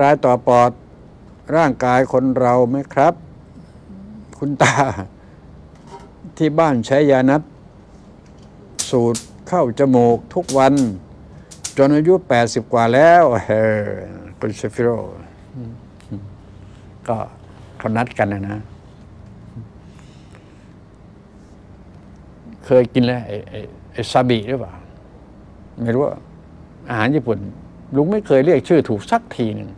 ร้ายต่อปอด ร่างกายคนเราไหมครับ คุณตา ที่บ้านใช้ยานัด สูตรเข้าจมูกทุกวัน จนอายุ 80 กว่าแล้วเออคุณเชฟิโรก็เขานัดกันนะนะ เคยกินแล้วไอ้ไอ้ไอ้ซาบิหรือเปล่า ไม่รู้ว่าอาหารญี่ปุ่น ลุงไม่เคยเรียกชื่อถูกสักทีหนึ่ง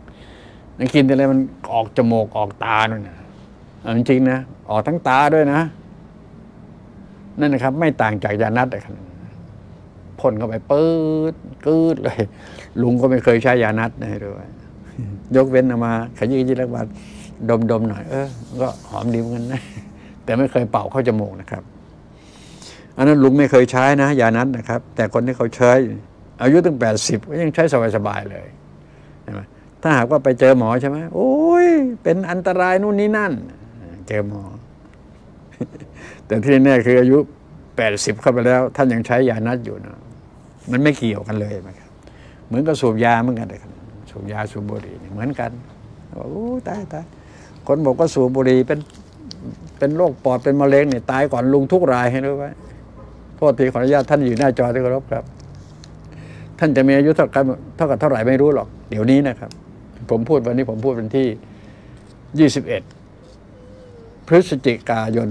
มันกินแต่อะไรมันออกจมูกออกตาด้วยนะจริงนะออกทั้งตาด้วยนะ นั่นนะครับ ไม่ต่างจากยานัดเลยครับพ่นเข้าไปปื๊ดกืดเลย ลุงก็ไม่เคยใช้ยานัดนะด้วยยกเว้นเอามา ขยี้ยี้แล้วมาดมๆหน่อย เออก็หอมดีเหมือนกันนะแต่ไม่เคยเป่าเข้าจมูกนะครับ อันนั้นลุงไม่เคยใช้นะยานัดนะครับ แต่คนที่เขาใช้ อายุตั้งแปดสิบก็ยังใช้สบายๆเลย ถ้าหากว่าไปเจอหมอใช่ไหมโอ้ยเป็นอันตรายนู่นนี่นั่น เจอหมอ แต่ที่แน่คืออายุแปดสิบเข้าไปแล้ว ท่านยังใช้ยานัดอยู่นะมันไม่เกี่ยวกันเลยนะครับ เหมือนกับสูบยาเหมือนกันเลยครับสูบยาสูบบุหรี่เหมือนกันบอกโอ้ตายตายคนบอกว่าสูบบุหรี่เป็นเป็นโรคปอดเป็นมะเร็งเนี่ยตายก่อนลุงทุกรายให้รู้ไว้โทษทีขออนุญาตท่านอยู่หน้าจอที่เคารพครับ ท่านจะมีอายุเท่ากับเท่ากับเท่าไหร่ไม่รู้หรอก เดี๋ยวนี้นะครับ ผมพูดวันนี้ผมพูดวันที่ 21 พฤศจิกายน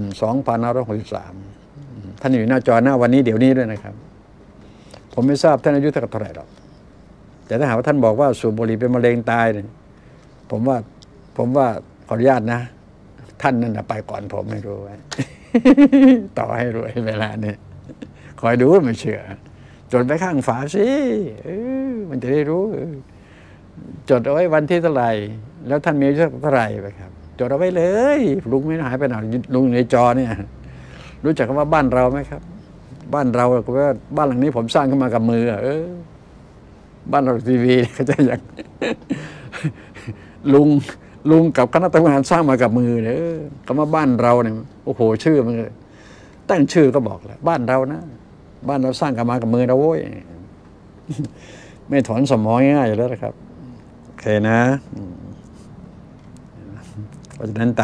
2563 ท่านอยู่หน้าจอหน้าวันนี้เดี๋ยวนี้ด้วยนะครับ ผมไม่ทราบท่านอายุเท่าไหร่หรอก แต่ถ้าหากว่าท่านบอกว่าสูบบุหรี่เป็นมะเร็งตายเนี่ยผมว่าผมว่าขออนุญาตนะ ท่านนั่นนะไปก่อนผมไม่รู้ไว้ต่อให้รวยเวลาเนี่ยคอยดูไม่เชื่อจดไปข้างฝาสิมันจะได้รู้ จดเอาไว้วันที่เท่าไหร่ แล้วท่านมีอายุเท่าไหร่ไปครับ จดเอาไว้เลย ลุงไม่หายไปไหนลุงในจอเนี่ย รู้จักคำว่าบ้านเราไหมครับ บ้านเราก็ว่าบ้านหลังนี้ผมสร้างขึ้นมากับมือเออ บ้านเราทีวีเขาจะอย่างลุงลุงกับคณะทำงานสร้างมากับมือเนี่ยคำว่าบ้านเราเนี่ยโอ้โหชื่อมันเลยตั้งชื่อก็บอกแล้วบ้านเรานะบ้านเราสร้างกันมากับมือเราโว้ยไม่ถอนสมองง่ายๆอยู่แล้วนะครับ เคนะเพราะฉะนั้นต